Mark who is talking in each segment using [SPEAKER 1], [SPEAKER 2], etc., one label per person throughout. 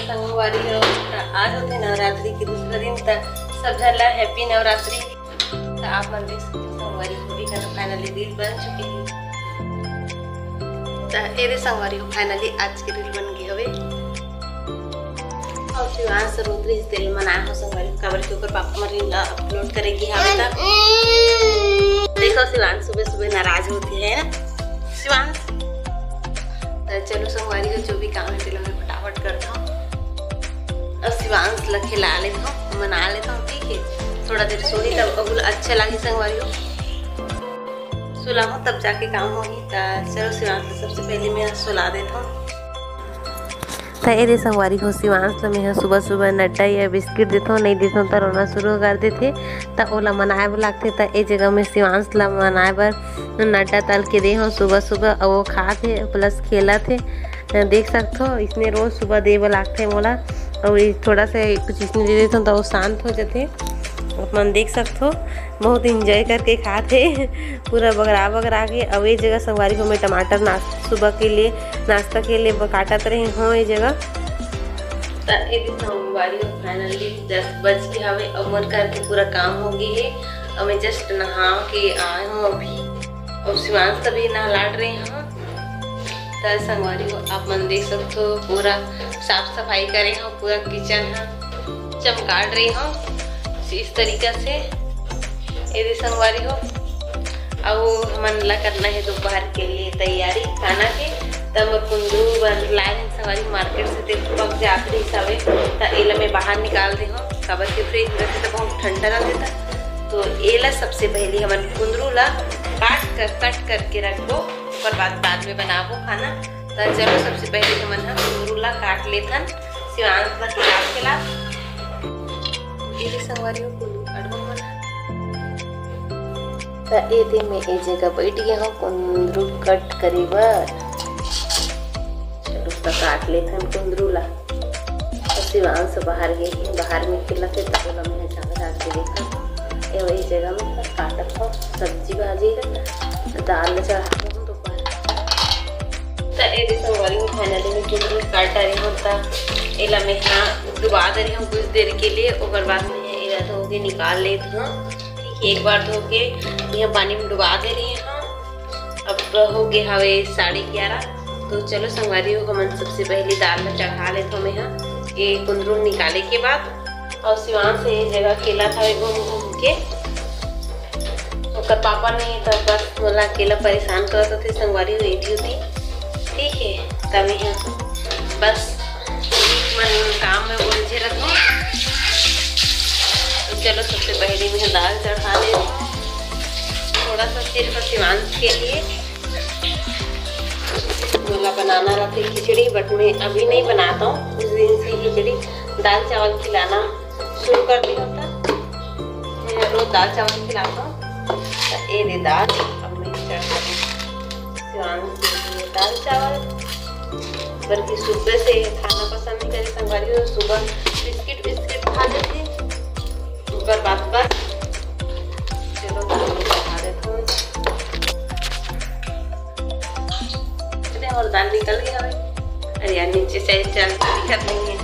[SPEAKER 1] संगवारी हो आज होते नवरात्रि के दूसरा दिन तक सब झल्ला हैप्पी नवरात्रि। तो आप मन देख सकते हो संगवारी को भी कर फाइनली रील बन चुकी है। तो एरे संगवारी हो फाइनली आज की रील बन गई, हवे। और शिवांश रुद्री तेल मनाया हो संगवारी काबर के ऊपर पापा मरी अपलोड करेगी हमें तक देखो, शिवांश सुबह सुबह नाराज़ होती है ना? शिवांश। तो चलो संगवारी का जो भी काम है, चलो मैं फटाफट करता हूँ। और शिवांश ला लेता हूँ मना लेता हूँ, ठीक है? थोड़ा देर सो ही तब अगुल अच्छा लगे संगवारी। सुला हूँ तब जाके काम होगी तो चलो शिवांश सबसे पहले मैं सुला देता हूँ। तो संगवारी हो वहाँ में मैं सुबह सुबह नड्डा या बिस्किट देता नहीं देता तो रोना शुरू कर देते तो ओला मनाए बर लगते तो ये जगह में सिवांस ल मनाए बर नड्डा तल के दे हूँ सुबह सुबह वो खा थे प्लस खेला थे देख सकते हो इसमें रोज़ सुबह दे बर लगते मोला और थोड़ा सा कुछ इसने दे देता तो वो शांत हो जाते अपन देख सकते। हो बहुत इंजॉय करके खाते पूरा बगरा बगरा के अब ये जगह संगवारी को मैं टमाटर नाश्ता सुबह के लिए, नाश्ता के लिए काटत रही हूँ। ये जगह। फाइनली दस बज के हवे अब मोर करके पूरा काम हो गई है। और मैं जस्ट नहा के आए हूँ अभी। और शिवांश तभी नहलाट रही हूँ। तो संगवारी को आप मन देख सकते। हो पूरा साफ़ सफ़ाई करे हूँ। पूरा किचन है। चमकाट रही हूँ। इस तरीका से यदि संगवारी हो। अब मन ला करना है दोपहर के लिए तैयारी, खाना के। तब कुंदू लाए हैं संगवारी मार्केट से तेल पक जाते हिसाबे तो एला मैं बाहर निकाल दी हूँ। कबर के फ्रिज में तो बहुत ठंडा रह देता तो एला सबसे पहले हमन कुंदरू ला काट कर, कट करके रख। दो और बाद बाद में बनाबो खाना। तो चलो सबसे पहले हमन हम कुंदरू ला काट लेथन शिवांश ला खिलाफ खिलाफ। ये को मना तो ये में एक जगह बैठ गया हूँ कुंदरू कट करी बर चलो तो काट लेथन कुंदरू ला तो शिवांश बाहर गए बाहर में खिला थे तो बोला मैं चावल डाल के देखा ये वही जगह में काटत हूँ सब्ज़ी भाजी दाल चढ़ा हूँ दोपहर तो ये संगवारी में फाइनली में कुंदरू काट रही हूँ तो एला मैं हाँ डुबा दे रही हूँ कुछ देर के लिए, और बाद में एला धो के निकाल लेती हूँ। एक बार धो के यहाँ पानी में डुबा दे रही हूँ। अब हो गया हवे साढ़े ग्यारह। तो चलो संगवारी हो मन सबसे पहले दाल में चढ़ा लेते हूँ मैं यहाँ। ये कुंदरू निकाले के बाद, और सिवान से ये जगह केला था घूम घूम के। ओकर पापा ने तो बस बोला अकेला परेशान करते थे संगवारी हो एठी होती। ठीक है, तब यहाँ बस मन काम में उलझे रखूँ तो चलो सबसे पहले मैं दाल चढ़ा ले थोड़ा सा सिर्फ़ शिवांश के लिए बोला बनाना रहती खिचड़ी बट मैं अभी नहीं बनाता हूँ उस दिन से खिचड़ी दाल चावल खिलाना शुरू कर दिया था मैं रोज दाल चावल खिलाता हूँ तो ये दे दाल अब मैं चढ़ा लिए दाल चावल बल्कि सुबह से खाना पसंद नहीं करे, संगवारी तो सुबह बिस्किट बिस्किट खा लेती ऊपर बात देता और दाल निकल गया अरे यार, नीचे से चल दिक्कत नहीं है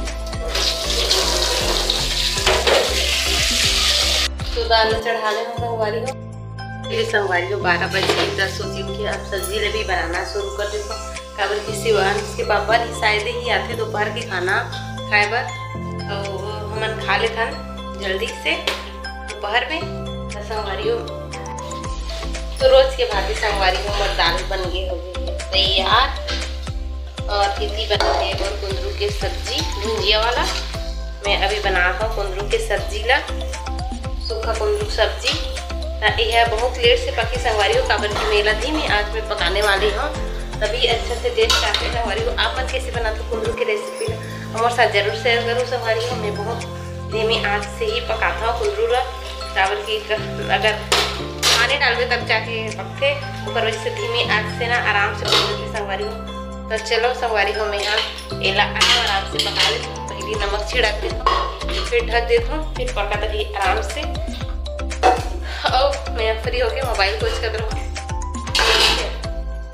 [SPEAKER 1] तो दाल चढ़ा ले संगवारी को ये संगवारी को बारह बजे दस सोची हूँ कि अब सब्ज़ी भी बनाना शुरू कर देता हूँ। काबर की सिवान के पापा ही शायद ही आते दोपहर के खाना खाए बर और हमन खा लेथन जल्दी से दोपहर में। संगवारी हो। तो रोज के भांति संगवारी हो मर दाल बन गई हो गई तैयार। और तिथि बन गई और कुंदरू की सब्ज़ी, भुंजिया वाला। मैं अभी बना रहा हूँ कुंदरू के सब्ज़ी ला सूखा कुंदरू सब्ज़ी। यह बहुत लेट से पकी संगवारी हो, काबर की मेला थी मैं आज मैं पकाने वाली हूँ। तभी अच्छे से टेस्ट आते हैं हमारी। को आप कैसे बनाते हो कुंदरू की रेसिपी हमारे साथ ज़रूर शेयर करूँ को। मैं बहुत धीमी आँच से ही पकाता हूँ कुंदरू चावल की अगर पानी डाल तब जाके पकते। ऊपर वजह से धीमी आँच से ना आराम से कुंदरू की संगवारी हो तो चलो संगवारी हो मैं यहाँ एला आराम आराम से पका लेती हूँ। पहले नमक छिड़क देता हूँ। फिर ढक देता हूँ। फिर पका तभी आराम से। और मैं फ्री होके मोबाइल को यूज़ कर दूँ अब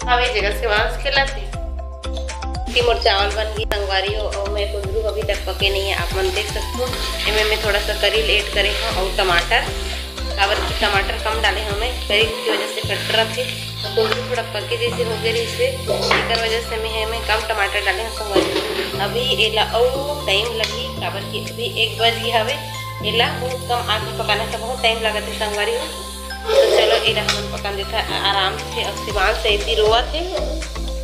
[SPEAKER 1] से वांस खिलाते तीन और चावल बन गई, संगवारी और मैं कुंदरू अभी तक पके नहीं है। आप मन देख सकते हो, इनमें मैं थोड़ा सा करील ऐड करे हूँ, और टमाटर काबर की टमाटर कम डाले हमें। करील की वजह से कट रहा थे तो कुंदरू थोड़ा पके जैसे हो गए इससे एक वजह से मैं हमें कम टमाटर डाले हैं संगवारी अभी एला और टाइम लगी काबर की। अभी एक बज गया हवे एला, बहुत कम आग में पकाने का बहुत टाइम लगा थे संगवारी हो। तो चलो एला हम पका देता आराम से अब सिवान से इतनी रोआ थे।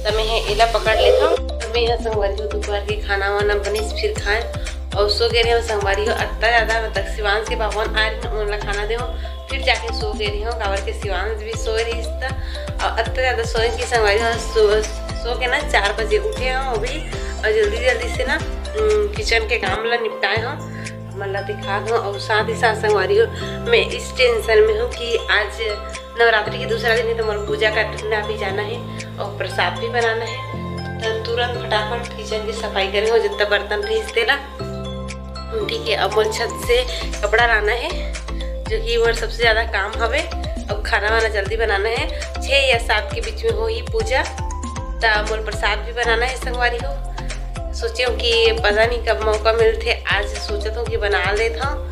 [SPEAKER 1] तो मैं एला पकड़ लेता हूँ। मैं यहाँ संगवारी दोपहर के खाना वाना बनी, फिर खाएँ। और सो गए रही हूँ संगवारी हो अत्ता ज़्यादा। मतलब शिवांश के भगवान आ रही हूँ उन्हें खाना दे फिर जाके सो गए रही हूँ कावर के शिवांश भी सो रही इसका और अत्ता ज़्यादा सोए की संगवारी हो सो सो के ना चार बजे उठे हूँ अभी और जल्दी जल्दी से ना किचन के काम ला निपटाए हूँ मतलब दिखा दूँ और साथ ही साथ संगवारी मैं इस टेंशन में हूँ कि आज नवरात्रि के दूसरा दिन है तो मोर पूजा करना भी जाना है और प्रसाद भी बनाना है। तो तुरंत फटाफट किचन की सफ़ाई करें और जितना बर्तन रही देला ठीक है, अब मोर छत से कपड़ा लाना है, जो कि वो सबसे ज़्यादा काम हवे। अब खाना वाना जल्दी बनाना है। छः या सात के बीच में हो ही पूजा। तो मोर प्रसाद भी बनाना है संगवारी हो सोचे हूँ कि पता नहीं कब मौका मिलते, आज सोचा हूँ कि बना लेता। हूँ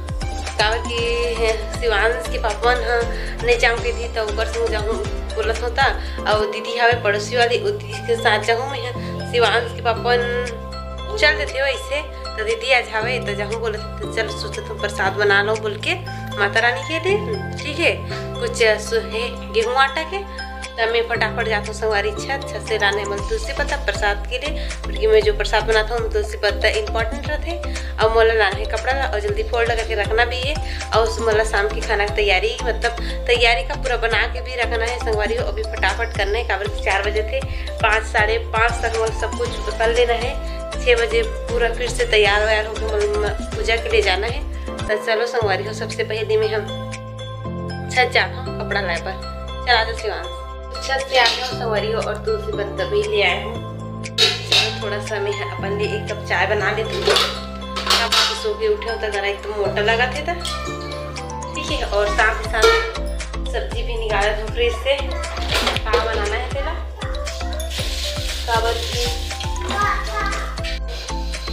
[SPEAKER 1] काबर कि शिवांश के पापा हाँ नहीं की थी तो ऊपर से जाऊँ बोलत होता और दीदी हवे पड़ोसी वाली दीदी के साथ जाऊँ मैं, शिवांश के पापा चल देते हो ऐसे तो दीदी आज हवे तो जाऊँ बोले तो चल, सोचा तो प्रसाद बना लो बोल के, माता रानी के लिए, ठीक है, कुछ है, गेहूँ आटा के मैं फटाफट जाता हूँ सवारी छत छत से लाने मन तुलसी पत्ता प्रसाद के लिए क्योंकि मैं जो प्रसाद बनाता हूँ तुलसी पत्ता इंपॉर्टेंट रहते हैं और मोला लाना है कपड़ा और जल्दी फोल्ड करके रखना भी है और उस मोला शाम की खाना की तैयारी मतलब तैयारी का पूरा बना के भी रखना है संगवारी अभी फटाफट करना है काबर चार बजे थे पाँच साढ़े पाँच तक मतलब सब कुछ कर लेना है छः बजे पूरा फिर से तैयार व्यार होकर पूजा के लिए जाना है तो चलो संगवारी हो सबसे पहले में हम छत जाता हूँ कपड़ा लाए पर चला दो शिवांश छत पे आ गया संवरी हो और पत्ता भी ले आए हूँ। थोड़ा सा मैं अपन लिए एक कप चाय बना लेती हूँ। अब सो के उठे हो तो ज़रा एकदम तो मोटा लगा थे ठीक है, और साथ ही साथ सब्ज़ी भी निकाला था फ्रिज से। कहा बनाना है पहला काबर की।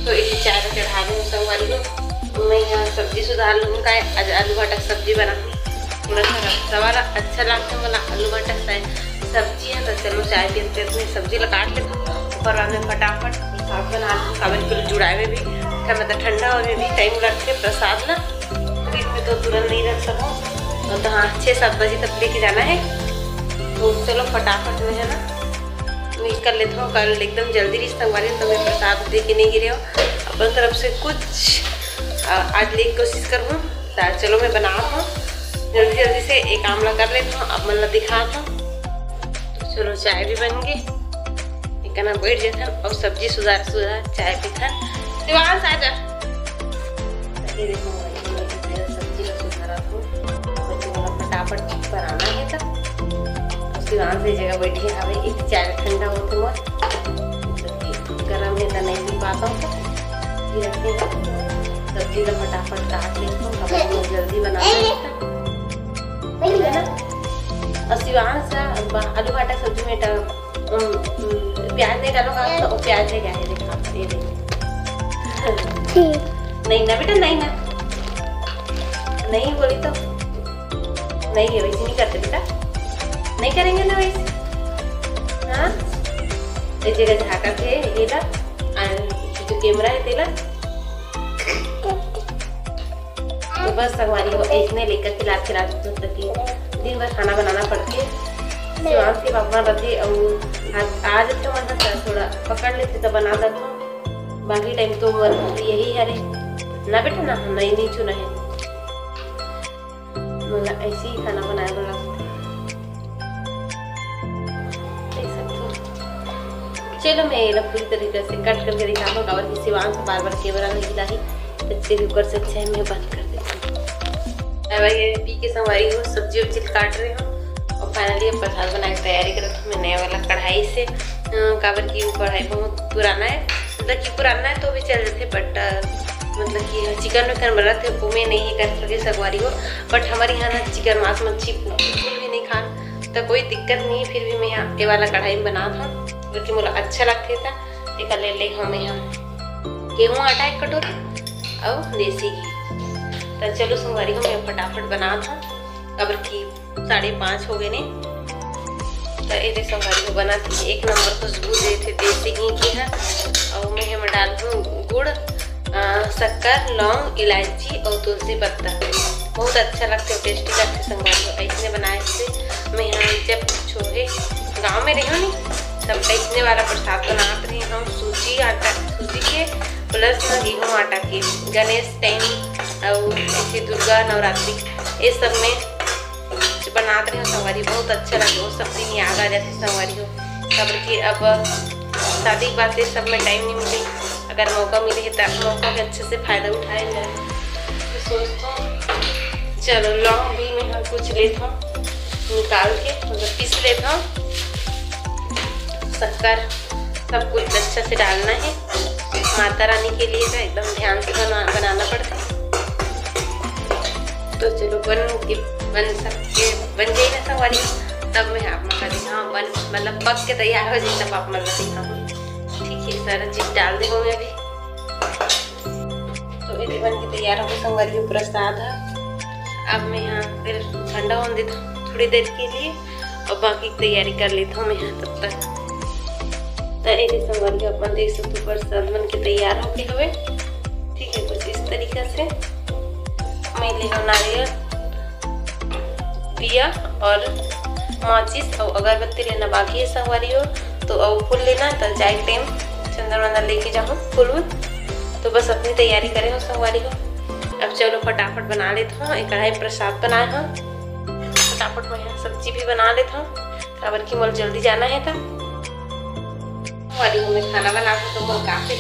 [SPEAKER 1] तो इसी चाय में चढ़ा दूँ संगवारी को मैं यहाँ सब्ज़ी सुधार लूँगा आज आलू भटक सब्ज़ी बना। थोड़ा सा सवाल अच्छा लगता है मला आलू भटक है। सब्ज़ी है तो चलो चाय पीते अपनी सब्ज़ी लगा लेता बाद में फटाफट साग बना काबर के जुड़ाए में भी। मतलब ठंडा होने भी टाइम लगते प्रसाद ना। फ्रिज में तो तुरंत नहीं रख सकूँ। और तो हाँ छः सात बजे तक लेके जाना है। तो चलो फटाफट में है ना। मैं कर लेता हूँ कल एकदम जल्दी रिश्ता हमारे तो मैं प्रसाद दे के नहीं गिरे हो। अपन तरफ़ से कुछ आज ले कोशिश करूँ चलो मैं बना रहा हूँ। जल्दी जल्दी से एक आमला कर लेता हूँ। अब मतलब दिखाता हूँ। चलो चाय भी बन गई। एक ना बैठ जाता और सब्ज़ी सुधार सुधार चाय पीता शिवांश आ जा ये देखो सब्ज़ी का सुधारा तो फटाफट बनाना है तब। शिवांश एक जगह बैठी हवे एक चाय ठंडा होते मत गर्म है तो नहीं पी पाता हूँ। सब्ज़ी का फटाफट काट लेता हूँ। जल्दी बनाना है। ना और सिवान सा आलू भाटा सब्ज़ी में प्याज नहीं डालोगा तो प्याज नहीं क्या है देखा ये देखिए नहीं ना बेटा नहीं ना। नहीं बोली तो। नहीं है वैसे नहीं करते बेटा। नहीं करेंगे ना वैसे। हाँ? एक जगह झाका थे ये ला जो कैमरा है तेला तो बस हमारी वो इसने लेकर खिला खिला तक भर खाना बनाना पड़ती है। शिवांश के पापा रहते और आज अच्छा मन था थोड़ा पकड़ लेते तो बना देता बाकी टाइम तो यही है रे। ना बेटा, ना, नहीं नहीं चुना है मतलब ऐसे ही खाना बनाया बोला। चलो मैं ये पूरी तरीके से कट करके दिखाता हूँ, और शिवांश बार बार कैमरा नहीं ही। तो कुकर से अच्छा है, मैं बंद कर भाई पी के संवारी हूँ, सब्ज़ी वब्जी काट रही हूँ। और फाइनली अब प्रसाद बनाने की तैयारी कर रही हूँ, मैं नया वाला कढ़ाई से काबर की कढ़ाई बहुत पुराना है। मतलब कि पुराना है तो भी चल जाते बट मतलब कि चिकन विकन बना थे वो मैं नहीं कर सके सगवारी हो बट हमारे यहाँ ना चिकन मांस मच्छी बिल्कुल भी नहीं खान तो कोई दिक्कत नहीं फिर भी मैं यहाँ ये वाला कढ़ाई में बना था क्योंकि मुझे अच्छा लगता था। एक ले ले हमें यहाँ गेहूँ, आटा, एक कटोरी, और देसी घी। तो चलो संगवारी को मैं फटाफट बना था। कबर की साढ़े पाँच हो गए ने। तो ये संगवारी को बना थी। एक नंबर खुशबू दे थे, देसी घी की है। और मैं हम डाल दूँ गुड़ शक्कर, लौंग, इलायची और तुलसी पत्ता। बहुत अच्छा लगता है, टेस्टी लगते संगवारी ऐसे बनाए थे। मैं यहाँ जब छोड़े गाँव में रही हूँ तब ऐसे वाला प्रसाद बनाते रही हम सूजी आटा, सूजी के, प्लस गेहूँ आटा के। गणेश टाइम और दुर्गा नवरात्रि, ये सब में बनाते रहे संगवारी बहुत अच्छा लगे, वो सब दिन याद आ जाते संगवारी हो तब कि। अब शादी की बात सब में टाइम नहीं मिले। अगर मौका मिले तो मौका के अच्छे से फ़ायदा उठाया जाए। तो सोचता हूँ, चलो लौंग भी मैं कुछ लेता हूँ, निकाल के मतलब पीस लेता हूँ। शक्कर, सब कुछ अच्छा से डालना है। माता रानी के लिए तो एकदम ध्यान से बना, बनाना पड़ता है। तो चलो बन के, बन सकते बन जाए ना सवारी। तब मैं आप मतलब हाँ बन मतलब पक के तैयार हो जाए तब आप मतलब दिखाऊँ ठीक है, सारा चीज़ डाल दे मैं अभी। तो ये बन के तैयार हो गए संगवारी प्रसाद है। अब मैं यहाँ फिर ठंडा होने देता हूँ, थोड़ी देर के लिए, और बाकी तैयारी कर लेता हूँ मैं यहाँ तब तक। तो ऐसे संभाल अपन देख सकते ऊपर सब बन के तैयार होके हुए। ठीक है, कुछ इस तरीके से। मैं ले नारियल दिया और माचिस, और अगरबत्ती लेना बाकी है संगवारी हो तो अब फूल लेना तो जाए टाइम चंदन वंदन लेके जाऊँ फूल तो बस अपनी तैयारी करें उस संगवारी को। अब चलो फटाफट बना लेता हूँ, एक कढ़ाई प्रसाद बनाए हैं। फटाफट मैं सब्ज़ी भी बना लेता हूँ। काबर की मोल जल्दी जाना है था वाली मैं खाना बना तो मोल काफ़ी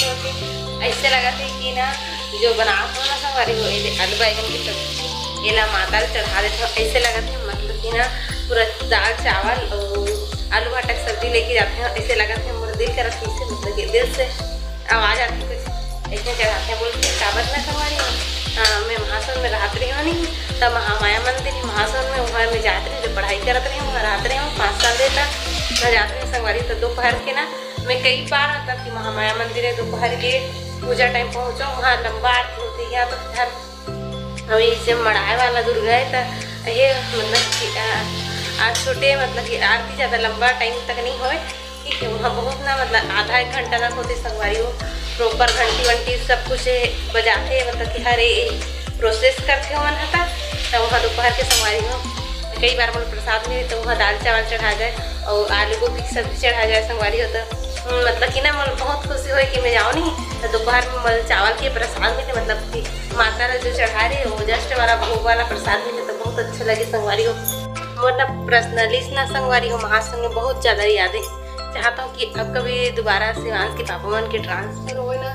[SPEAKER 1] ऐसे लगा थे कि ना जो बना हो ना हमारी हो आलू बैगन की सब्ज़ी ये ना माता चढ़ा देते हो। ऐसे लगा थे मतलब कि ना पूरा दाल, चावल और आलू भाटा की सब्ज़ी लेके जाते हैं। ऐसे लगा थे मोर दिल कर रखी से मतलब कि दिल से आवाज़ आती कुछ। ऐसे चढ़ाते हैं, बोलते काबर ना हमारी मैं महासन में रहते रही हूँ नहीं, तब महामाया मंदिर है महासन में, वहाँ में जाते रहे जो पढ़ाई करते रही वहाँ रहते रही हूँ, पाँच साल देता मैं जाते रही संगवारी तो दोपहर के ना, मैं कई बार आता कि महामाया मंदिर है, दोपहर के पूजा टाइम पहुँचो, वहाँ लंबा आरती होती है तो फिर अभी इसे मढ़ाए वाला दुर्गा है तो ये मतलब कि आज छोटे मतलब कि आरती ज़्यादा लंबा टाइम तक नहीं हो ठीक है, वहाँ बहुत ना मतलब आधा एक घंटा तक होती संगवारी हो। प्रॉपर घंटी वंटी सब कुछ बजाते मतलब कि हर एक प्रोसेस करते हो था तो वहाँ दोपहर के संगवारी हो। कई बार मतलब प्रसाद मिले तो वहाँ दाल चावल चढ़ा जाए, और आलू गोभी की सब्ज़ी चढ़ा जाए संगवारी हो तो। मतलब कि ना मतलब बहुत खुशी हो कि मैं जाऊँ नहीं। तो दोपहर में मतलब चावल के प्रसाद मिले मतलब कि माता ने जो चढ़ा रहे, वो जस्ट वाला भोग वाला प्रसाद मिले तो बहुत अच्छा लगे संगवारी हो। मतलब पर्सनली ना संगवारी हो, महासंग में बहुत ज़्यादा यादें। चाहता हूँ कि अब कभी दोबारा शिवांश के पापा मन के ट्रांसफ़र हो ना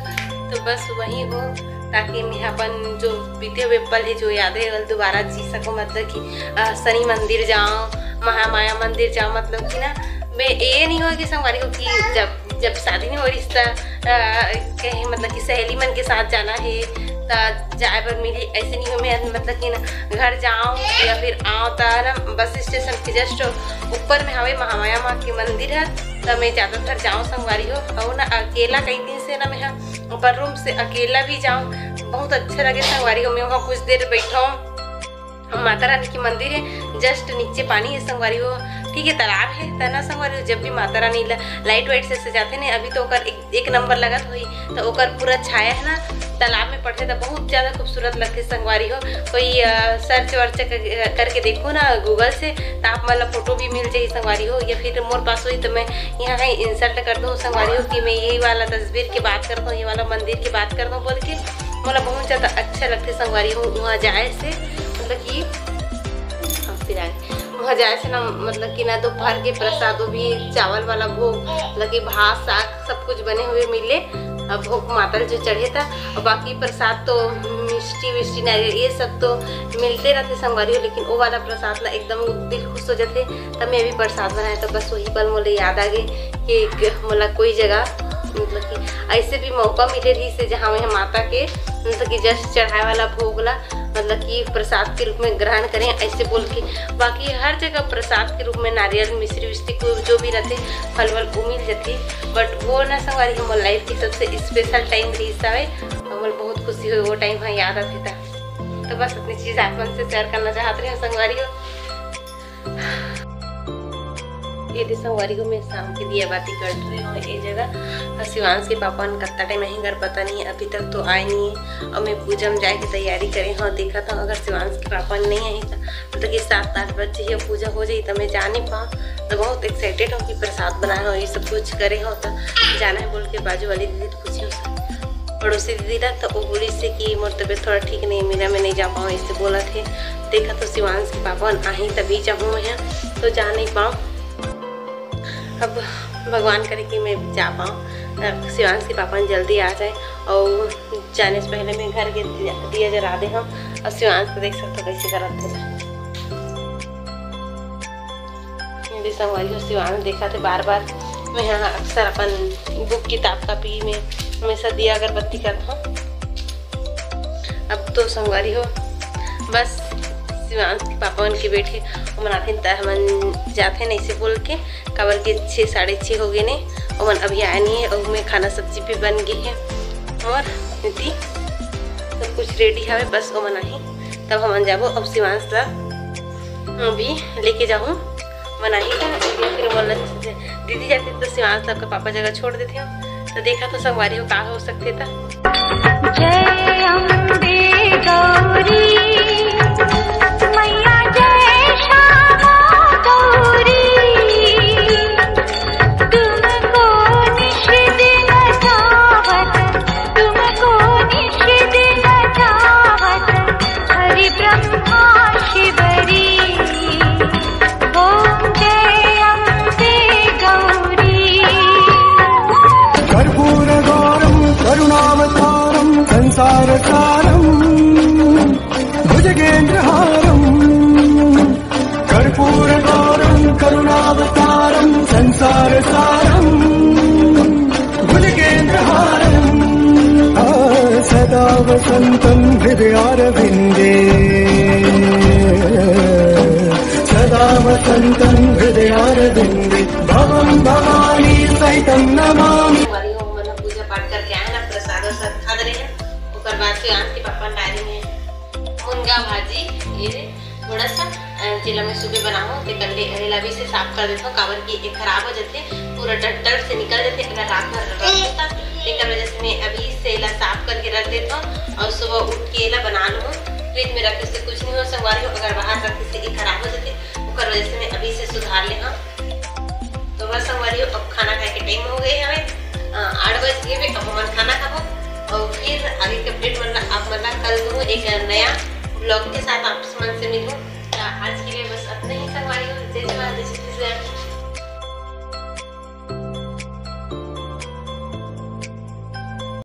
[SPEAKER 1] तो बस वही हो, ताकि मैं अपन जो बीते हुए पल है, जो यादें दोबारा जी सकूँ। मतलब कि शनि मंदिर जाऊँ, महामाया मंदिर जाऊँ मतलब कि ना मैं ये नहीं हो कि संगवारी हो कि जब जब शादी नहीं हो रिश्ता कहीं मतलब कि सहेली मन के साथ जाना है तो जाए, पर मिली ऐसे नहीं हो मैं मतलब कि ना घर जाऊँ या फिर आऊँ तो ना बस स्टेशन के जस्ट ऊपर में हवे महामाया माँ के मंदिर है तो मैं ज़्यादातर जाऊँ संगवारी हो और ना अकेला कई दिन से ना मैं ऊपर रूम से अकेला भी जाऊँ, बहुत अच्छा लगे संगवारी हो मैं वहाँ कुछ देर बैठा हूँ। माता रानी की मंदिर है, जस्ट नीचे पानी है संगवारी हो ठीक है तालाब है तना संगवारी जब भी माता रानी ला, लाइट वाइट से सजाते ना अभी तो ओकर एक, एक नंबर लगत हुई तो ओकर पूरा छाया है ना तालाब में पढ़ते तो बहुत ज़्यादा खूबसूरत लगते संगवारी हो। कोई सर्च वर्च करके देखो ना गूगल से तो आप मतलब फ़ोटो भी मिल जाए संगवारी हो या फिर मोर पास हुई तो मैं यहाँ इंसल्ट कर दूँ संगवारी हो कि मैं यही वाला तस्वीर की बात करता हूँ ये वाला मंदिर की बात करता हूँ बोल के मतलब बहुत ज़्यादा अच्छा लगते संगवारी हो वहाँ जाए से मतलब कि फिर आगे। वहाँ जाए से ना मतलब कि ना दोपहर के प्रसादों भी, चावल वाला भोग मतलब कि भात, साग, सब कुछ बने हुए मिले। भोग माता जो चढ़े था, और बाकी प्रसाद तो मिष्टी, विष्टी नारियल ये सब तो मिलते रहते संगवारी हो लेकिन वो वाला प्रसाद ना एकदम दिल खुश हो जाते। तब मैं भी प्रसाद बनाए तो बस वही पल मुझे याद आ गए कि मतलब कोई जगह मतलब कि ऐसे भी मौका मिले रही से जहाँ में माता के मतलब कि जस्ट चढ़ाए वाला भोगला मतलब कि प्रसाद के रूप में ग्रहण करें, ऐसे बोल के। बाकी हर जगह प्रसाद के रूप में नारियल, मिश्री विश्री को जो भी रहते फल वल को मिल जाती। बट वो ना संगवारी हमारे लाइफ की सबसे स्पेशल टाइम रही है हमारे बहुत खुशी हुई वो टाइम हाँ याद आती था। तो बस अपनी चीज़ आप से शेयर करना चाहते हैं संगवारी हो। ये दिसंवरी को मैं शाम की दिया कर रही हूँ। ये जगह शिवांश के पापा ने कत्ता टाइम ही घर पता नहीं है अभी तक तो आए नहीं है। और मैं पूजा में जाए की तैयारी करें। हाँ देखा था, अगर शिवांश के पापा नहीं आई था मतलब कि सात, आठ बजे ही, पूजा हो जाए तो मैं जा नहीं पाऊँ। तो बहुत एक्साइटेड हूँ कि प्रसाद बनाए हो, ये सब कुछ करे हो तो जाना है बोल के बाजू वाली दीदी तो पूछी उससे पड़ोसी दीदी ना तो वो बोली से कि मोर तबियत थोड़ा ठीक नहीं मेरा मैं नहीं जा पाऊँ इससे बोला थे। देखा तो शिवांश के पापा आई तभी जाऊँ मैं तो जा नहीं पाऊँ। अब भगवान करे कि मैं जा पाऊँ। शिवांश के पापा जल्दी आ जाए और जाने से पहले मैं घर के दिया जरा दे हम और शिवांश को देख सकते कैसे करत थे संगवारी और शिवांश देखा थे बार बार मैं यहाँ अक्सर अपन बुक किताब कापी में हमेशा दिया अगरबत्ती करता हूँ। अब तो संगवारी हो। बस शिवांश के पापा उनके बेटे मनाते त हमन जाते नहीं से बोल के। कबर के छः, साढ़े छः हो गए ने। और अभी आए नहीं है, और मैं खाना सब्ज़ी भी बन गई है। और दी सब कुछ रेडी है, बस वो मना ही तब हम जाबो, अब शिवांश ला अभी लेके जाऊँ। मनाही था फिर बोलना दीदी जाती तो शिवांश सबका पापा जगह छोड़ देते हो। तो देखा तो संगवारी हो कहा हो सकते था मुनगा भाजी, ये थोड़ा सा जिला में सुबह बनाऊँ तो कल अरेला भी से साफ़ कर देता हूँ, काबर की एक खराब हो जाते, पूरा डट डट से निकल जाते, अगर रात भर रख देता वजह से मैं अभी से इला साफ़ करके रख देता हूँ, और सुबह उठ के इला बना लूँ फ्रिज में रखने से कुछ नहीं हो संगवारी हो अगर बाहर रखने से खराब हो जाते ओकर वजह से मैं अभी से सुधार ले हाँ। तो बस संगवारी अब खाना खाए के टाइम हो गए हमें आठ बज गए, अब हम खाना खाबो और फिर आगे के अपडेट मतलब आप मतलब कल दूँ एक नया ब्लॉग के साथ आप मन से मिलूँ